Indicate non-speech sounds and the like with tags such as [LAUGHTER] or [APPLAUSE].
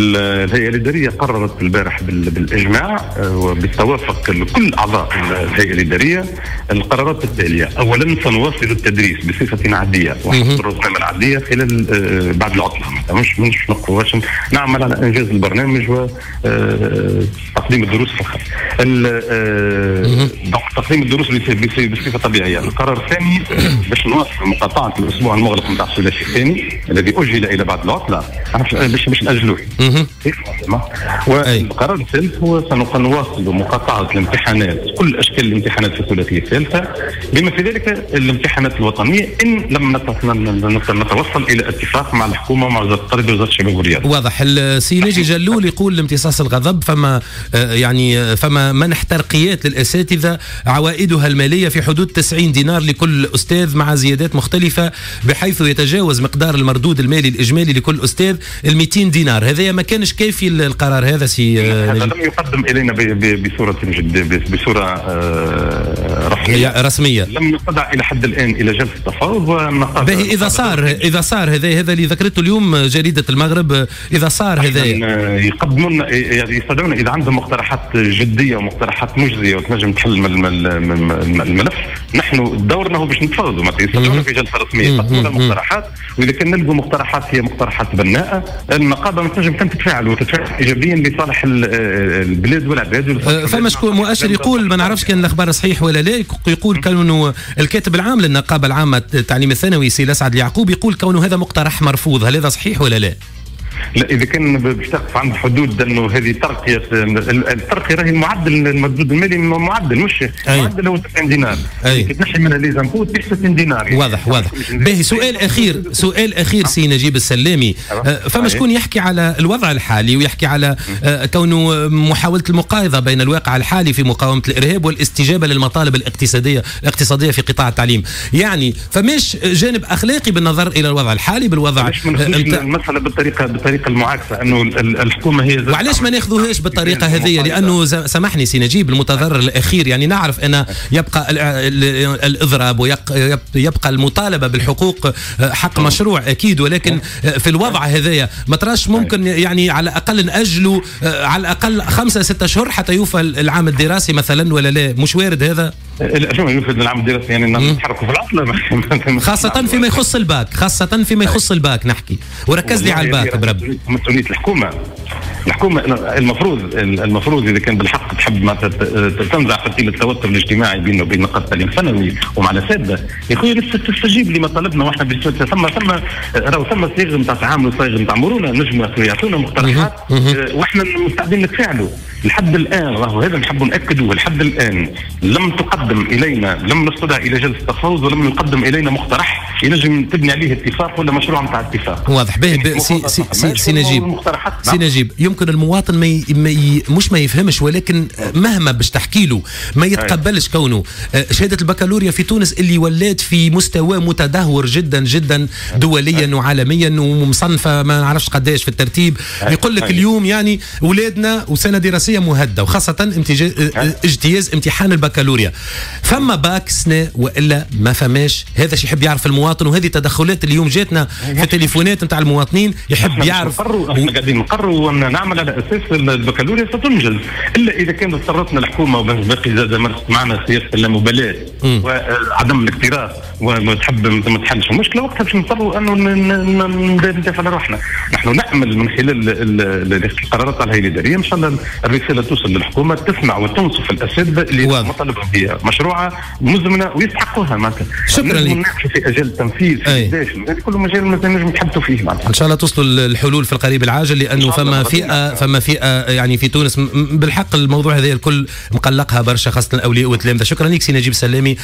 الهيئة الإدارية قررت البارح بالإجماع آه، وبالتوافق لكل أعضاء الهيئة الإدارية القرارات التالية، اولا سنواصل التدريس بصفة عادية وحفظ الرسائل العادية خلال آه، بعد العطلة. مش مش باش نعمل على إنجاز البرنامج وتقديم آه، الدروس فقط. تقديم الدروس بصفة طبيعية، القرار الثاني باش نواصل مقاطعة الأسبوع المغلق نتاع الثلاثي الثاني الذي أجل إلى بعد العطلة. باش باش نأجلوه. والقرار الثالث هو سنواصل مقاطعة الامتحانات كل أشكال الامتحانات في الثلاثيه الثالثه بما في ذلك الامتحانات الوطنية إن لم نتوصل إلى اتفاق مع الحكومة ومع وزارة التربيه ووزاره الشباب والرياضة. واضح. السي ناجي جلول يقول لامتصاص الغضب فما آه، يعني فما منح ترقيات للأساتذة عوائدها المالية في حدود 90 دينار لكل أستاذ مع زيادات مختلفة بحيث يتجاوز مقدار المردود المالي الإجمالي لكل أستاذ ال 200 دينار. هذا ما كانش كافي القرار هذا سي آه، هذا لم يقدم إلينا بصورة جد بصورة آه، رسمية. رسمية. لم يستدع إلى حد الآن إلى جلسه تفاوض باهي إذا صار إذا صار هذا هذا اللي ذكرته اليوم جريدة المغرب إذا صار هذا. يقدمون يعني يستدعون إذا عندهم مقترحات جدية ومقترحات مجزية وتنجم تحل الملف نحن دورنا هو باش نتفاوضوا. ما يستدعون في جلسة رسمية. يقدمون مقترحات. واذا كان نلقوا مقترحات هي مقترحات بناءة. النقابة ما تنجم تتفاعل وتتفاعل ايجابيا لصالح البلاد والعباد. فما شكون مؤشر يقول ما نعرفش كان الأخبار صحيح ولا لا. يقول كونه الكاتب العام للنقابة العامة التعليم الثانوي سي الاسعد اليعقوب يقول كونه هذا مقترح مرفوض هل هذا صحيح ولا لا؟ لا إذا كان باش تقف عند حدود انه هذه ترقية الترقية راهي المعدل المردود المالي معدل مش معدل هو 90 دينار. أي. تنحي منها لي زامبو 60 دينار. يعني واضح. واضح باهي سؤال أخير سؤال أخير سي نجيب السلامي. أه فما شكون يحكي على الوضع الحالي ويحكي على أه كونه محاولة المقايضة بين الواقع الحالي في مقاومة الإرهاب والاستجابة للمطالب الاقتصادية الاقتصادية في قطاع التعليم. يعني فماش جانب أخلاقي بالنظر إلى الوضع الحالي بالوضع مش المسألة بالطريقة بالطريقة الطريقة المعاكسة انه الحكومة هي وعلاش ما ناخذوهاش بالطريقة [LAUGHS] هذه لأنه سامحني سي نجيب المتضرر الأخير يعني نعرف أن يبقى الإضراب ويبقى المطالبة بالحقوق آه، حق مشروع أكيد ولكن آه، في الوضع هذايا ما تراش ممكن يعني على الأقل نأجلوا آه، على الأقل خمسة ستة اشهر حتى يوفى العام الدراسي مثلا ولا لا؟ مش وارد هذا؟ شو يفيد العام الدراسي يعني الناس يتحركوا في العطله [LAUGHS] خاصة فيما يخص الباك خاصة فيما يخص الباك نحكي. وركز لي على الباك برب مسؤولية الحكومة. الحكومة المفروض المفروض إذا كان بالحق تحب ما تنزع فتيل التوتر الاجتماعي بينه وبين نقابة التعليم الثانوي ومع الأساتذة. يا خويا لسه تستجيب لما طلبنا وإحنا ثم ثم راهو ثم صيغة نتاع تعامل وصيغة نتاع مرونة نجموا يعطونا مقترحات. وإحنا مستعدين نتفاعلوا. لحد الآن راهو هذا نحب نأكدوا لحد الآن. لم تقدم إلينا لم نستدع إلى جلسة تفاوض ولم يقدم إلينا مقترح ينجم تبني عليه اتفاق ولا مشروع نتاع اتفاق؟ واضح. باهي سي, سي, سي, سي نجيب. سي نجيب يمكن المواطن ما, ي... ما ي... مش ما يفهمش ولكن مهما باش تحكي له ما يتقبلش كونه. آه، شهادة البكالوريا في تونس اللي ولات في مستوى متدهور جدا جدا دوليا وعالميا ومصنفة ما نعرفش قداش في الترتيب. يقول لك اليوم يعني اولادنا وسنة دراسية مهده وخاصة امتجاز اجتياز امتحان البكالوريا. فما باك سنة وإلا ما فماش. هذا شي يحب يعرف المواطن وهذه تدخلات اليوم جاتنا في التليفونات نتاع المواطنين يحب يعرف. إحنا قاعدين نقروا نعمل على أساس البكالوريا ستنجز. إلا إذا كانت اضطرتنا الحكومة وباقي زاد مارست معنا سياسه اللامبالاه وعدم الاكتراث وتحب ما تحلش المشكلة وقتها باش نضطروا انه ندافع على روحنا. نحن نامل من خلال القرارات على الهيئه الاداريه إن شاء الله الرسالة توصل للحكومة تسمع وتنصف الأساتذة اللي مطالبهم هي مشروعة مزمنة ويستحقوها معناتها. شكرا لك. في أجل التنفيذ في كل مجال نجم نتحدثوا فيه معناتها. إن شاء الله توصلوا الحلول في القريب العاجل لأنه فما فئه فما فئة يعني في تونس بالحق الموضوع هذا الكل مقلقها برشا خاصة الأولياء والتلامذه شكرا لك سي نجيب سلامي.